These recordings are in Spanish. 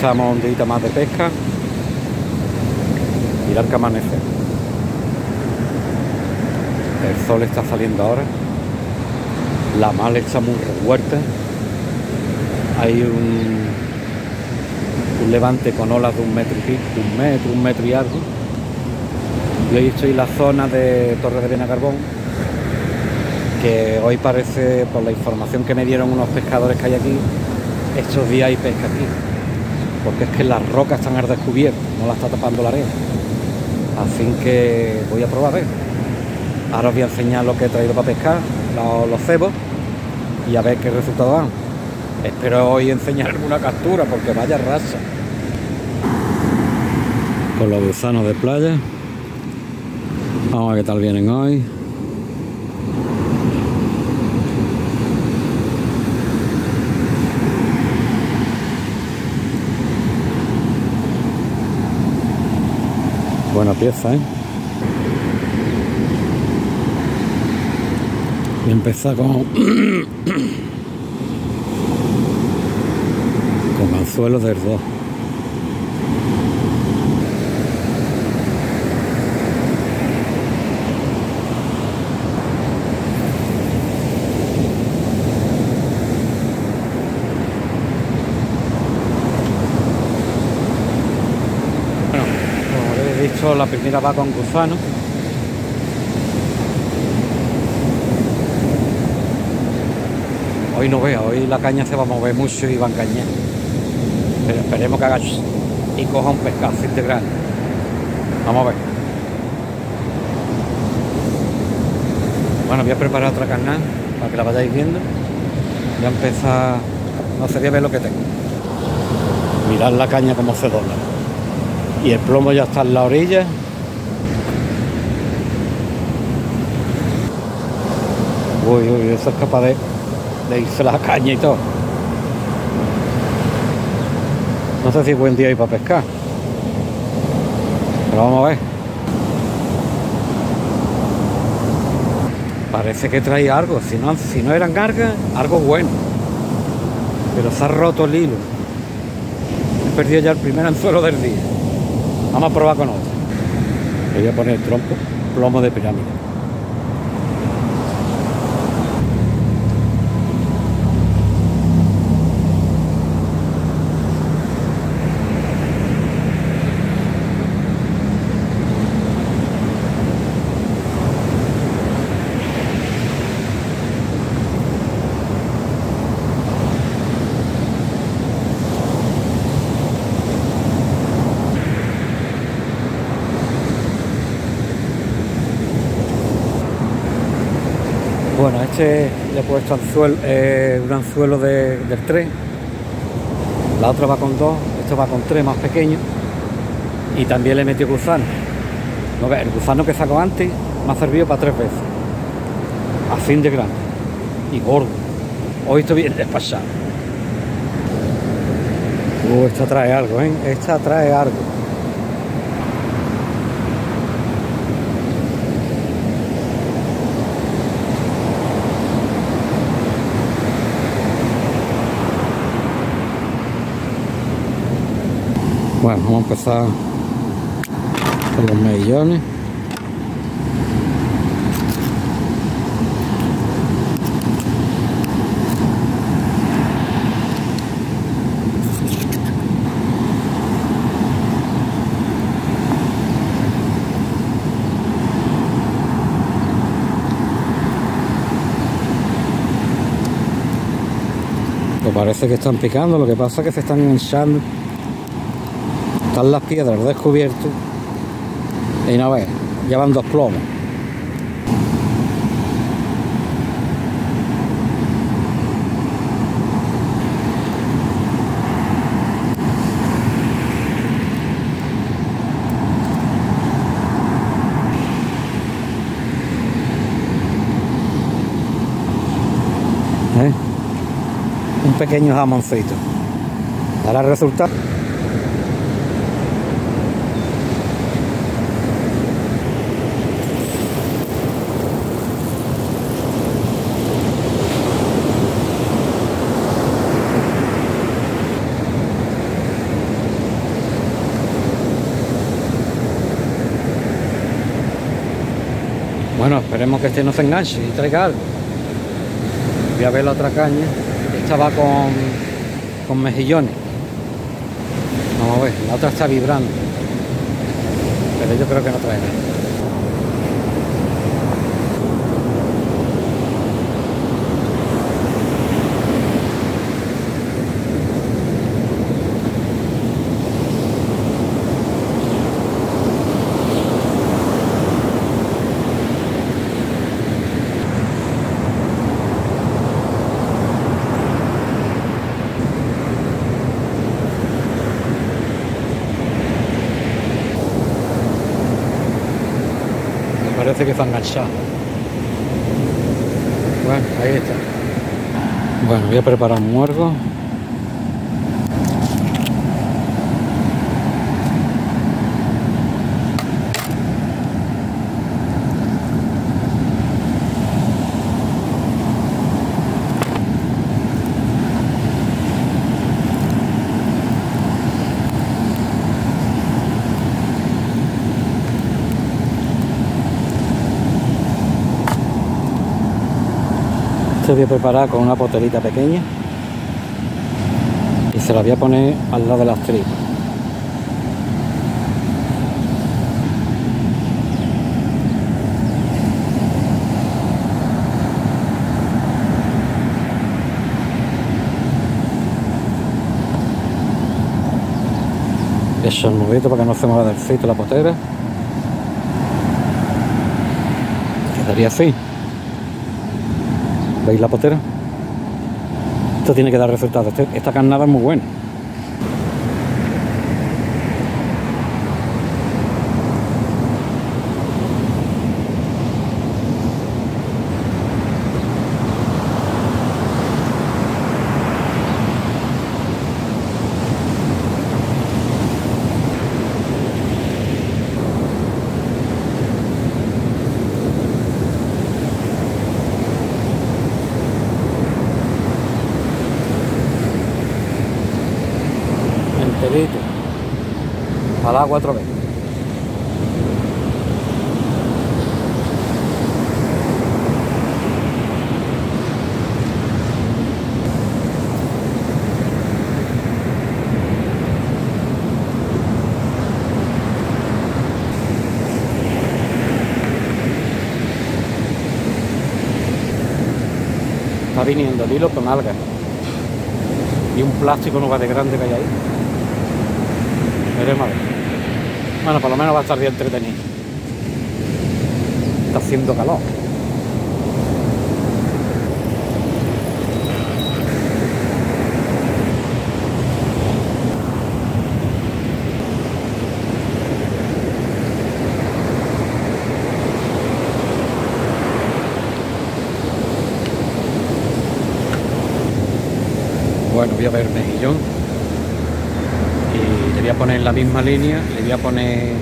estamos un día más de pesca. Mirar que amanece. El sol está saliendo ahora. La mal está muy revuelta. Hay un, un levante con olas de un metro y pico, un metro, un metro y algo. Y hoy estoy en la zona de Torre de Benagarbón, que hoy parece, por la información que me dieron unos pescadores que hay aquí, estos días hay pesca aquí. Porque es que las rocas están al descubierto, no las está tapando la arena. Así que voy a probar a ver. Ahora os voy a enseñar lo que he traído para pescar, los, los cebos, y a ver qué resultado dan. Espero hoy enseñar alguna captura, porque vaya raza. Con los gusanos de playa. Vamos a ver qué tal vienen hoy. Buena pieza, ¿eh? Y empezar con... con anzuelo del 2. Bueno, como les he dicho, la primera va con gusano. Hoy no veo, hoy la caña se va a mover mucho y va a engañar. Pero esperemos que haga y coja un pescado integral. Vamos a ver. Bueno, voy a preparar otra carnal para que la vayáis viendo. Voy a empezar. No sé, a ver lo que tengo. Mirad la caña como se dobla. Y el plomo ya está en la orilla. Uy, uy, eso es capaz de, de irse la caña y todo. No sé si es buen día hoy para pescar. Pero vamos a ver. Parece que trae algo. Si no, si no eran cargas, algo bueno. Pero se ha roto el hilo. He perdido ya el primer anzuelo del día. Vamos a probar con otro. Le voy a poner el trompo, plomo de pirámide. Bueno, a este le he puesto anzuelo, eh, un anzuelo de- del 3. La otra va con 2, esto va con 3 más pequeño. Y también le he metido gusano. No, el gusano que sacó antes me ha servido para tres veces. Así de grande. Y gordo. Hoy estoy bien despachado. Uh, esta trae algo, ¿eh? Esta trae algo. Bueno, vamos a empezar con los mejillones. Pues parece que están picando, lo que pasa es que se están hinchando. Están las piedras descubiertas. Y no ves, llevan dos plomos. ¿Eh? Un pequeño jamoncito. Ahora resulta Bueno, esperemos que este no se enganche y traiga algo. Voy a ver la otra caña. Esta va con, con mejillones. Vamos a ver, la otra está vibrando. Pero yo creo que no trae nada. Que está enganchado. Bueno, ahí está. Bueno, voy a preparar un muergo. Voy a preparar con una poterita pequeña y se la voy a poner al lado de las tripas. Eso el nudito para que no se mueva del sitio la potera. Quedaría así. ¿Veis la potera? Esto tiene que dar resultados. Este, esta carnada es muy buena. A la cuatro veces. Está viniendo el hilo con algas y un plástico no va de grande que hay ahí. Veremos a ver. Bueno, por lo menos va a estar bien entretenido. Está haciendo calor. Bueno, voy a ver mejillón en la misma línea, le voy a poner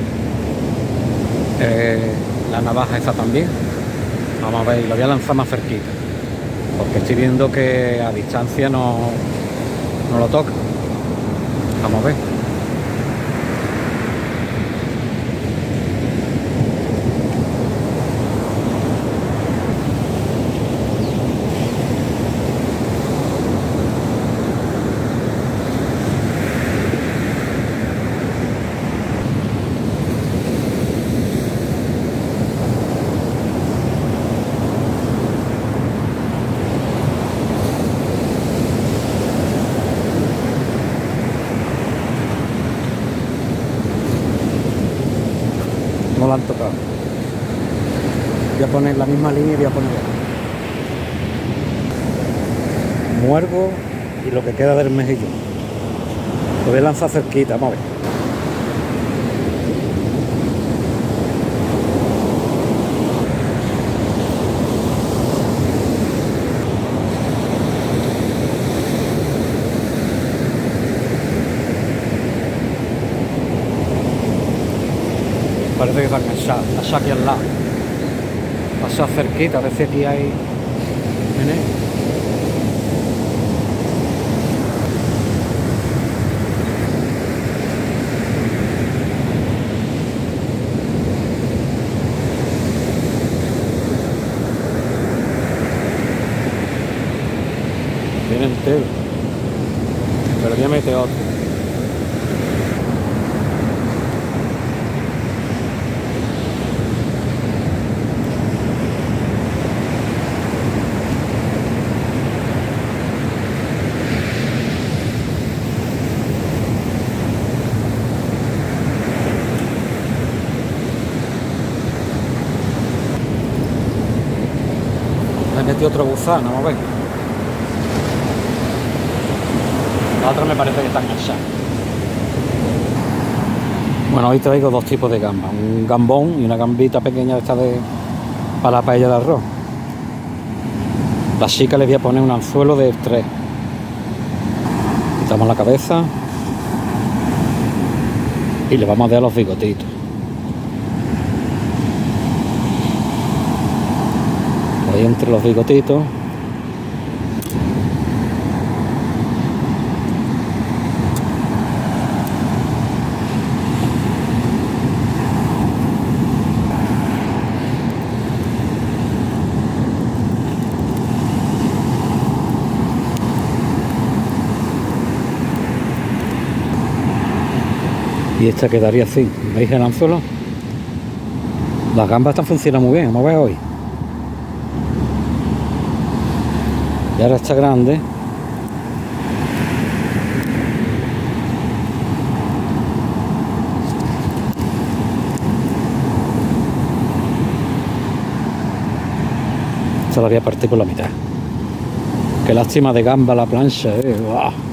eh, la navaja esa también. Vamos a ver, lo voy a lanzar más cerquita, porque estoy viendo que a distancia no, no lo toca. Vamos a ver. Tocado. Voy a poner la misma línea y voy a poner muergo y lo que queda del mejillón. Lo voy a lanzar cerquita, vamos a ver. Parece que están cansados. Pasó aquí al lado. Pasó cerquita, de ese tía ahí. ¿Viene? Viene entero. Traigo dos tipos de gamba, un gambón y una gambita pequeña esta de para la paella de arroz. La chica le voy a poner un anzuelo de tres. Quitamos la cabeza y le vamos a dar los bigotitos. Ahí entre los bigotitos. Y esta quedaría así. ¿Veis el anzuelo? Las gambas están funcionando muy bien, vamos a hoy. Y ahora está grande. Esta la voy a partir por la mitad. Qué lástima de gamba la plancha, eh. ¡Buah!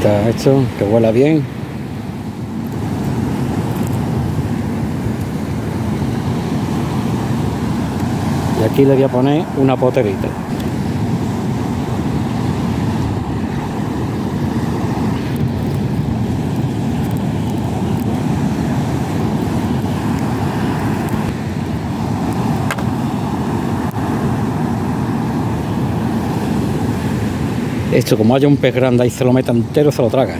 Quita esto, que huela bien. Y aquí le voy a poner una poterita. Esto, como haya un pez grande ahí se lo meta entero, se lo traga.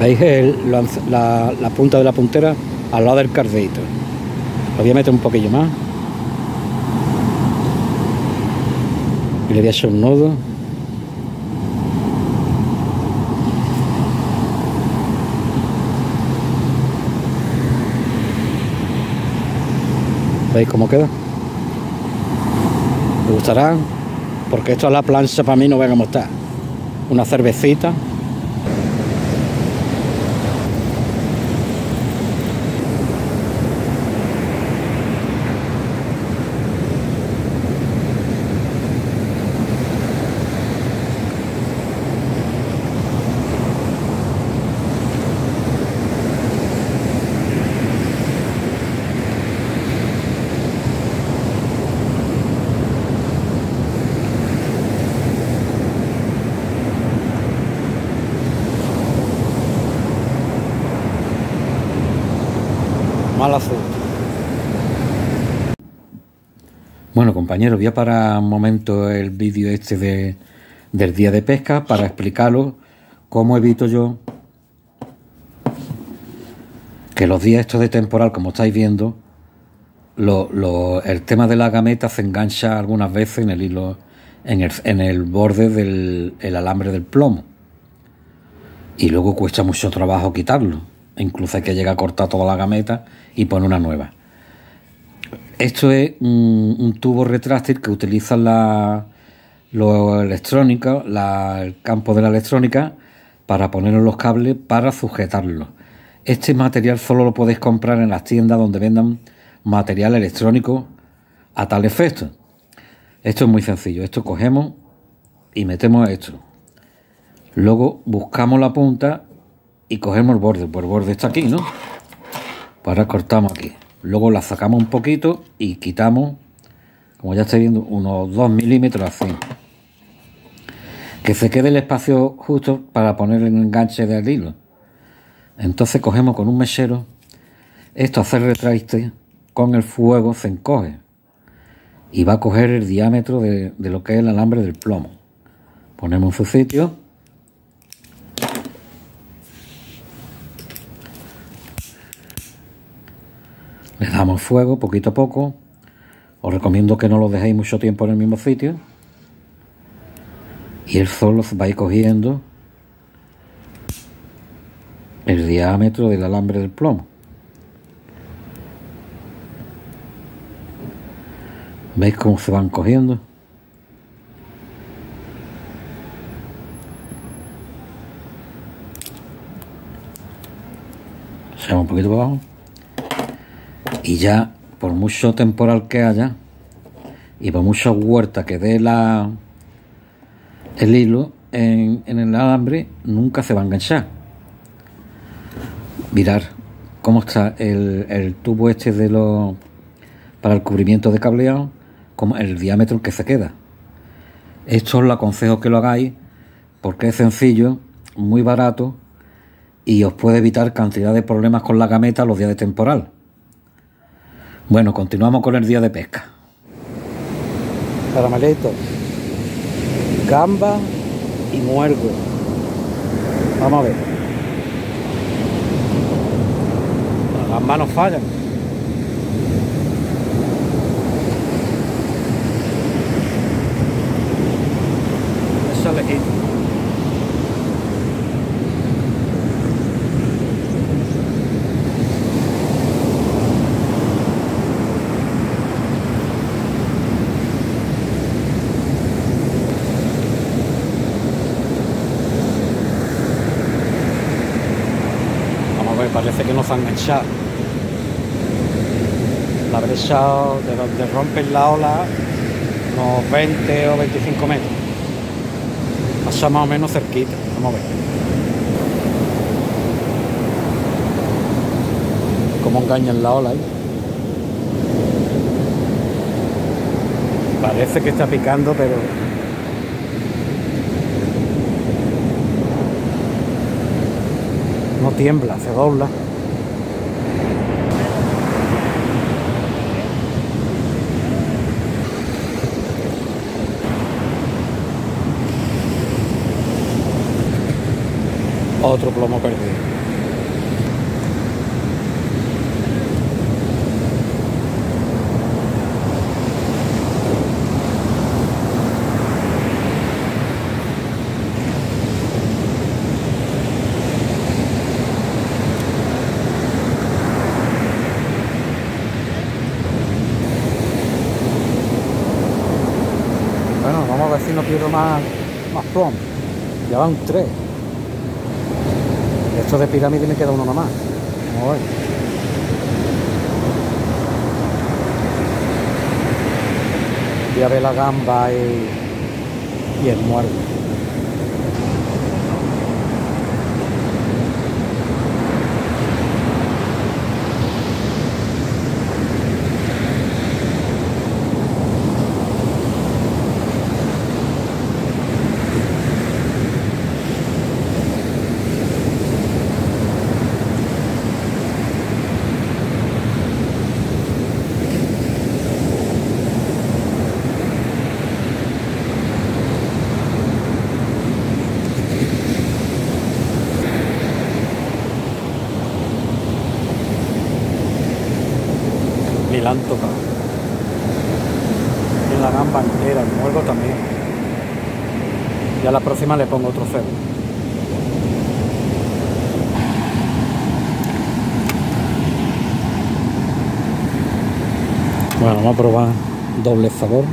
¿Veis el- la, punta de la puntera al lado del cardeito? Lo voy a meter un poquillo más. Y le voy a echar un nudo. ¿Veis cómo queda? ¿Te gustará? Porque esto a la plancha para mí no ve cómo está. Una cervecita. Bueno, compañeros, voy a parar un momento el vídeo este de, del día de pesca para explicaros cómo evito yo que los días estos de temporal, como estáis viendo, el tema de la gameta se engancha algunas veces en el hilo, en el, borde del el alambre del plomo. Y luego cuesta mucho trabajo quitarlo. Incluso hay que llegar a cortar toda la gameta y poner una nueva. Esto es un, un tubo retráctil que utilizan la, los electrónicos, la- el campo de la electrónica, para poner los cables para sujetarlo. Este material solo lo podéis comprar en las tiendas donde vendan material electrónico a tal efecto. Esto es muy sencillo. Esto cogemos y metemos esto. Luego buscamos la punta y cogemos el borde. Pues el borde está aquí, ¿no? Pues ahora cortamos aquí. Luego la sacamos un poquito y quitamos, como ya estáis viendo, unos 2 milímetros así. Que se quede el espacio justo para poner el enganche del hilo. Entonces cogemos con un mechero, esto hacer retraste, con el fuego se encoge y va a coger el diámetro de, de lo que es el alambre del plomo. Ponemos en su sitio. Le damos fuego poquito a poco. Os recomiendo que no lo dejéis mucho tiempo en el mismo sitio. Y el sol os va a ir cogiendo el diámetro del alambre del plomo. ¿Veis cómo se van cogiendo? Se un poquito para abajo. Y ya, por mucho temporal que haya, y por mucha huerta que dé la, el hilo en, en el alambre, nunca se va a enganchar. Mirar cómo está el, el tubo este de los para el cubrimiento de cableado como el diámetro que se queda. Esto os lo aconsejo que lo hagáis porque es sencillo, muy barato y os puede evitar cantidad de problemas con la gameta los días de temporal. Bueno, continuamos con el día de pesca. Caramelito, gamba y muergo. Vamos a ver. Las no fallan. Enganchado. La habré echado de donde rompen la ola unos 20 o 25 metros. Pasa más o menos cerquita. Vamos a ver. Cómo engañan la ola ahí. Parece que está picando, pero no tiembla, se dobla. Otro plomo perdido. si no pierdo más, más plomo. Ya van tres. Esto de pirámide me queda uno nomás. Ver. Voy a ver la gamba y, y el muerto. la han tocado. En la gamba entera, el muergo también. Próxima le pongo otro cebo. Bueno, vamos a probar doble sabor.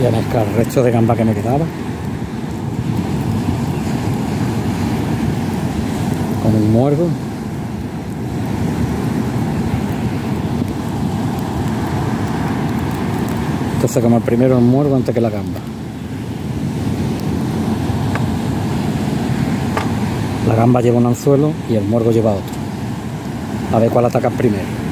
Y a mezclar el resto de gamba que me quedaba. con el muergo. Entonces como el primero el muergo antes que la gamba. La gamba lleva un anzuelo y el muergo lleva otro. A ver cuál atacas primero.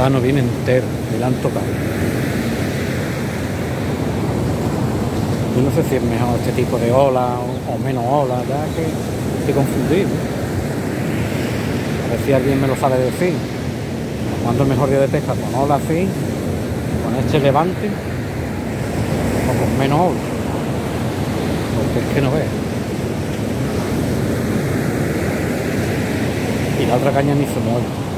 Gusano viene entero, me lo han tocado. Yo no sé si es mejor este tipo de ola o, menos ola, ya que estoy confundido. A ver si alguien me lo sabe decir. ¿Cuándo es mejor día de pesca? ¿Con ola así? ¿Con este levante? ¿O con menos ola? Porque es que no ve. Y la otra caña ni se mueve.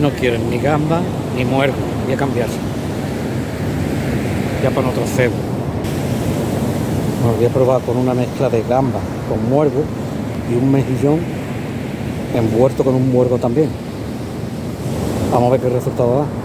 No quieren ni gamba ni muergo, voy a cambiarse. Voy a poner otro cebo. voy a probar con una mezcla de gamba con muergo y un mejillón envuelto con un muergo también. Vamos a ver qué resultado da.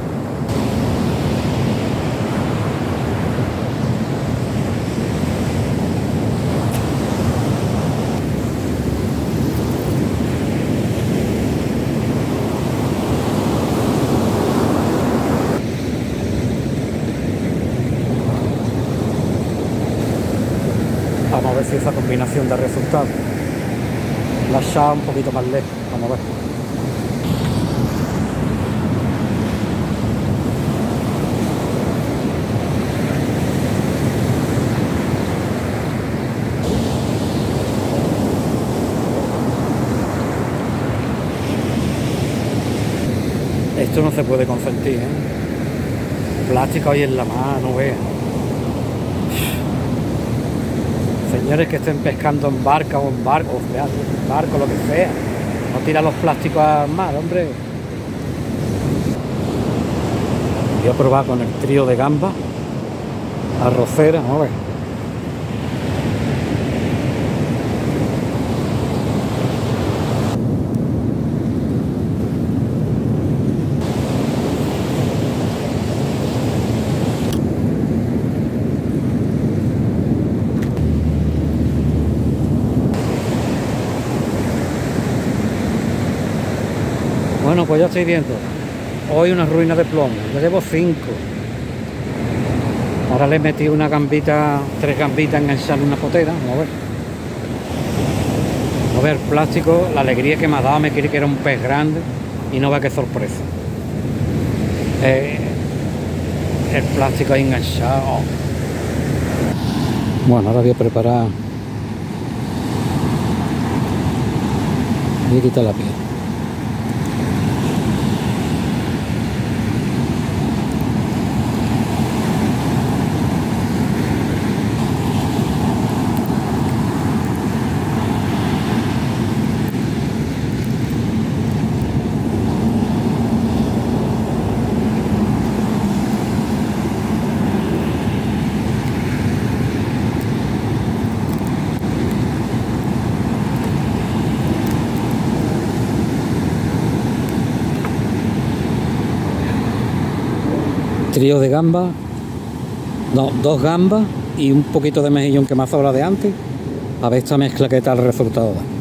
Esa combinación da resultado. La ya un poquito más lejos. Vamos a ver. Esto no se puede consentir, ¿eh? Plástico ahí en la mano, vea. Señores que estén pescando en barca o en barco, o sea, en barco, lo que sea. No tira los plásticos al mar, hombre. Voy a probar con el trío de gamba. Arrocera, vamos a. Bueno, pues ya estoy viendo. Hoy una ruina de plomo. Ya llevo cinco. Ahora le metí una gambita, tres gambitas enganchadas en una potera. Vamos a ver. A ver, plástico, la alegría que me ha dado, me quiere que era un pez grande y no ve qué sorpresa. Eh, el plástico ahí enganchado. Bueno, ahora voy a preparar. Voy a la piel. De gamba, no, dos gambas y un poquito de mejillón que me ha de antes, a ver esta mezcla qué tal resultado da.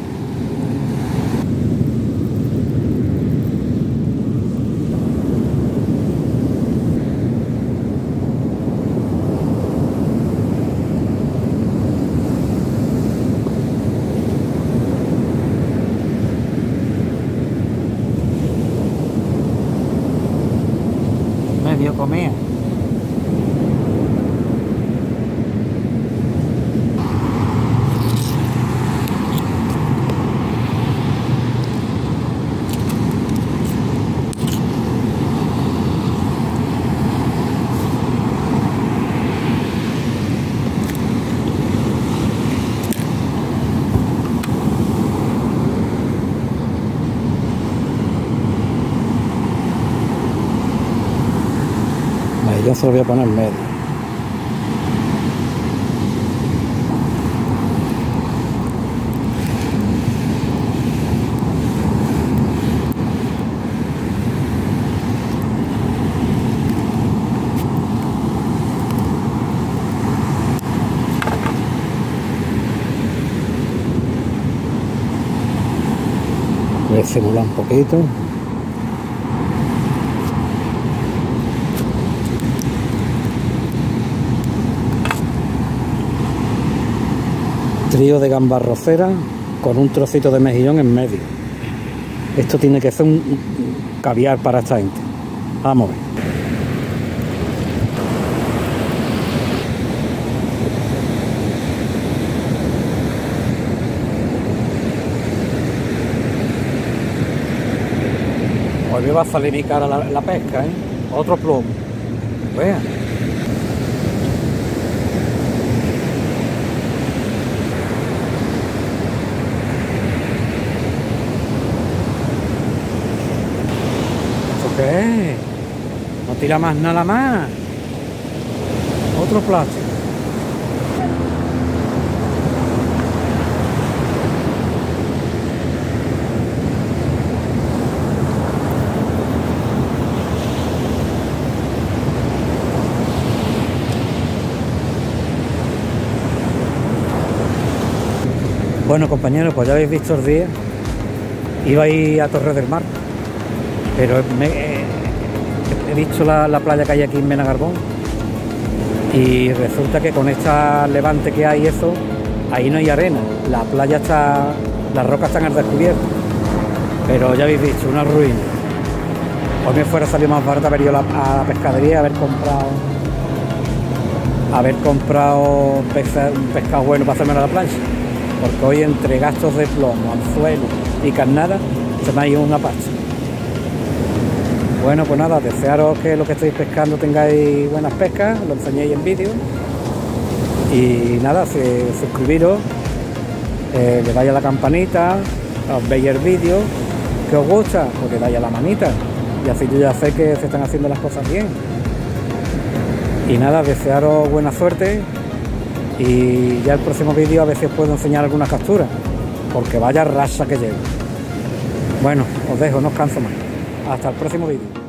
lo voy a poner en medio. simula un poquito Trío de gambas roceras con un trocito de mejillón en medio. Esto tiene que ser un caviar para esta gente. Vamos a ver. Hoy me va a salir mi cara la, la pesca, ¿eh? Otro plomo. Vean. ¿Esto qué es? No tira más nada más. Otro plástico. Bueno compañeros, pues ya habéis visto el día. Iba a ir a Torres del Mar, pero me, he visto la, la, playa que hay aquí en Menagarbón y resulta que con esta levante que hay eso, ahí no hay arena. La playa está, las rocas están al descubierto. Pero ya habéis visto, una ruina. Hoy me fuera salido más barato haber ido a la, pescadería, haber comprado haber comprado un pescado bueno para hacerme a la plancha porque hoy entre gastos de plomo, anzuelo y carnada se me ha ido una pasta. Bueno, pues nada, desearos que lo que estéis pescando tengáis buenas pescas, lo enseñéis en vídeo. Y nada, si, suscribiros, eh, le dais a la campanita, os veis el vídeo, que os gusta, pues le dais a la manita. Y así yo ya sé que se están haciendo las cosas bien. Y nada, desearos buena suerte y ya el próximo vídeo a veces puedo enseñar algunas capturas porque vaya raza que llevo bueno os dejo no os canso más hasta el próximo vídeo